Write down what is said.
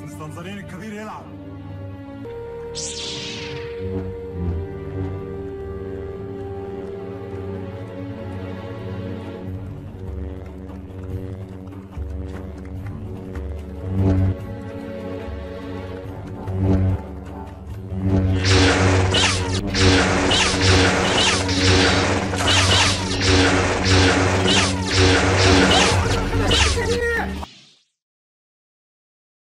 الزنزرين الكبير يلعب.